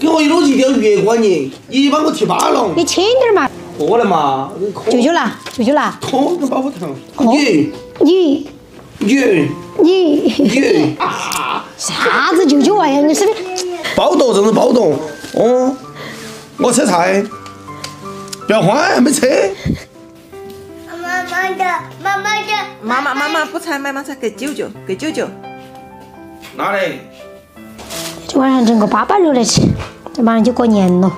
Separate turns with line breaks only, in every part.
给我一箩去钓月光你，你帮我提八笼。
你轻点嘛。
过来嘛，
舅舅啦，舅舅啦。
空跟包不疼。
你你
你
你
你
啥子舅舅啊？你是不是？
包多，真是包多。哦，我车菜。不要慌，还没车。
妈妈的，妈妈的，
妈妈妈妈不拆妈妈拆，给舅舅，给舅舅。
哪里？
今晚上整个粑粑肉来吃，这马上就过年了。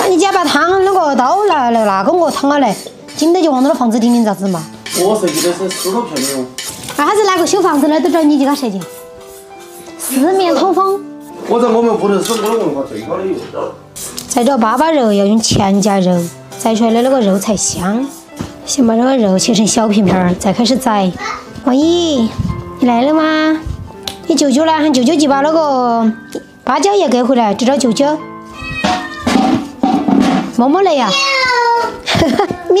那你今天把汤那个刀拿来，那个鹅汤啊来，紧到就往那个房子顶顶咋子嘛？
我设计的是石头片的
那还是哪个修房子的都找你给他设计，四面通风。
我在我们屋头是我的文化最高的哟。
再这粑粑肉要用全家肉，宰出来的那个肉才香。先把这个肉切成小片片儿，再开始宰。王姨，你来了吗？你舅舅呢？喊舅舅去把那个芭蕉叶给回来，去找舅舅。默默来呀！喵！喵！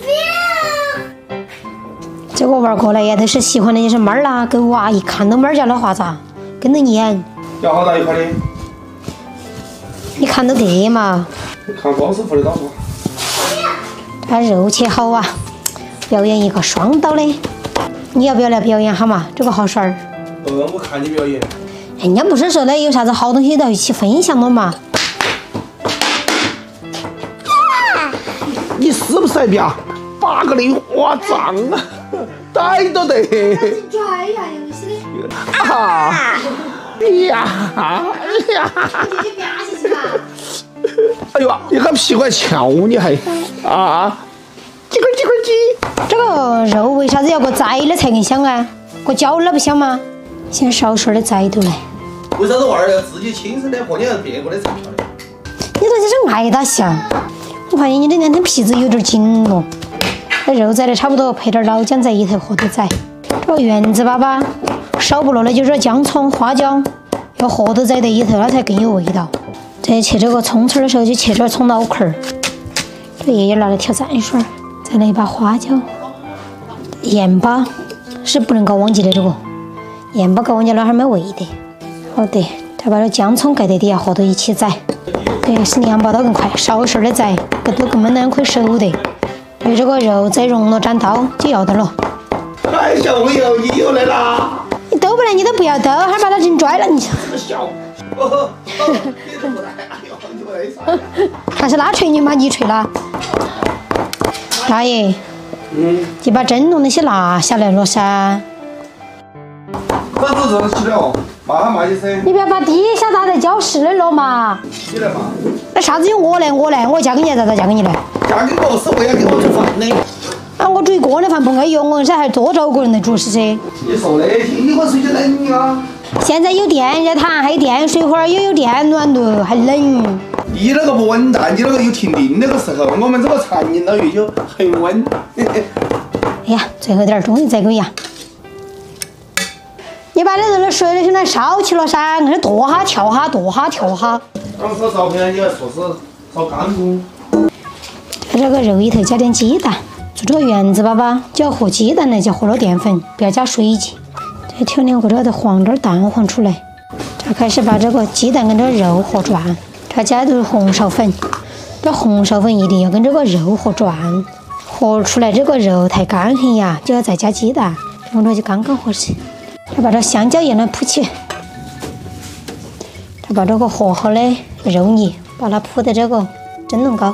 喵这个娃儿过来呀，都是喜欢的就是猫儿啦，狗啊，一看到猫儿家的话咋，跟着撵。
要好大一块的？
你看到这嘛？
看高师傅的刀法。
把肉切好啊！表演一个双刀的，你要不要来表演哈嘛？这个好事儿。
呃，我看你表演。
人家不是说的有啥子好东西都要一起分享的嘛？
你是不是在表？八个零花账啊，逮到得。
拽呀，又是的。
啊！哎呀！哎呀！
你别下去吧。
哎呦，你个皮怪翘，你还啊？叽个叽个叽。
这个肉为啥子要个宰了才更香啊？过焦了不香吗？先少数的宰都来。
为啥子娃儿要自己亲生的和你要别个的才漂亮？
你到底是爱他像。我发现你这两天皮子有点紧了。这肉宰的差不多，配点老姜在一头和着宰。这个圆子粑粑少不落的就是姜葱、花椒，要和着宰在一头，那才更有味道。在切这个葱丝的时候，就切点葱脑壳儿。这爷爷拿来调蘸水儿，再来一把花椒、盐巴，是不能搞忘记的这个。盐巴搞忘记了，还没味的。好的，再把这姜葱盖在底下和到一起宰。对，是两把刀更快，少事儿的宰，这都根本啷可以熟的。因为这个肉再融了蘸刀就要得了。
哎，小朋友，你又来啦！
你都不来，你都不要兜，还把它整拽了，你。
笑。
还是拉锤你嘛，你锤了。大爷，
嗯，
你把蒸笼那些拿下来了噻。
反正这是起的哦，骂他骂一声。
你不要把底下打在教室的了嘛。
你来嘛。
那啥子用我来，我来，我嫁给你咋子嫁给你来？
嫁给我是为了给我煮饭的。
啊，我煮一个人的饭不安逸，我噻还多找个人来煮是噻。
你说的我冷啊。
现在有电热毯，还有电水壶，又有电暖炉，还冷。
你那个不稳当，你那个有停电那个时候，我们这个残忍老月就很稳。
哎呀，最后点儿终于宰狗牙。你把那热的水现在烧起了噻，硬是剁哈跳哈剁哈跳哈。
刚烧照片，你还说是烧干锅。
在这个肉里头加点鸡蛋，做这个圆子粑粑就要和鸡蛋来，就和了淀粉，不要加水去。再调两个这个黄点蛋黄出来，再开始把这个鸡蛋跟这个肉和转，再加点红苕粉。这红苕粉一定要跟这个肉和转，和出来这个肉太干很呀，就要再加鸡蛋，这样子就刚刚合适。再把这香蕉叶呢铺起，再把这个和好的肉泥把它铺在这个蒸笼高。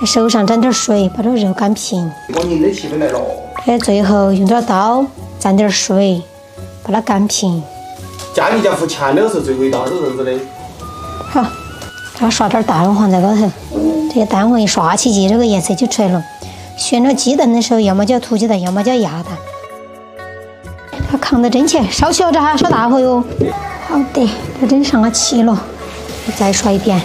在手上沾点水，把这个肉擀平。
过年的气氛来了。
在最后用点刀沾点水，把它擀平。
家里家付钱的时候最会打这个子的。
好，他刷点蛋黄在高头，这个蛋黄一刷起去，这个颜色就出来了。选了鸡蛋的时候，要么叫土鸡蛋，要么叫鸭蛋。他扛到蒸起，烧起了这哈，烧大火哟。好的，他蒸上了齐了，再刷一遍。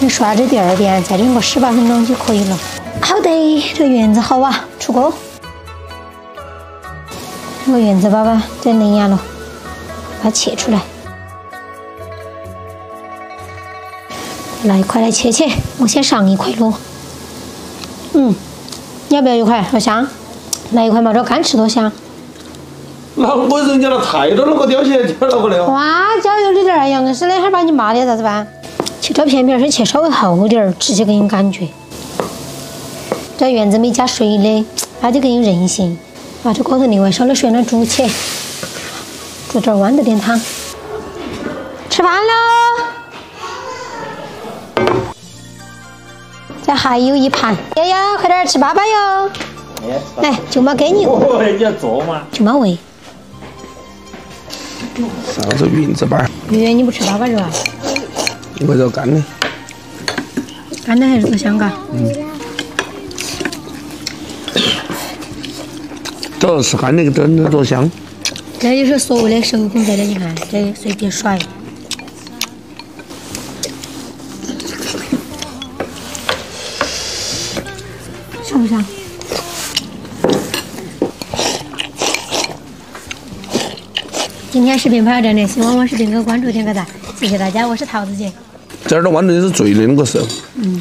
你刷这第二遍，再蒸个十八分钟就可以了。好的，这圆子好啊，出锅。这个圆子粑粑在嫩芽了，它切出来。来，快来切切，我先上一块喽。嗯，你要不要一块？好香。来一块嘛，这干吃多香。
那我人家那太多那个雕起来点了不得哦。
花椒有点儿样式的，还把你骂的咋子办？切这片片是切稍微厚点儿，直接给你感觉。这院子没加水的，它就更有韧性。把这锅头另外烧点水来煮起，煮点儿豌豆点汤。吃饭喽！这还有一盘，悠悠快点吃粑粑哟！来，舅妈给你一
你要做嘛？
舅妈喂。
啥子云子板？
圆圆，你不吃粑粑肉啊？
我这干的。
干的还是做香嘎？
主要是干那个真的多香。
这就是所谓的手工做的，你看这随便甩。香不香？今天视频拍到这里，希望我视频给关注点个赞，谢谢大家，我是桃子姐。
这儿的豌豆是最的那个时候。嗯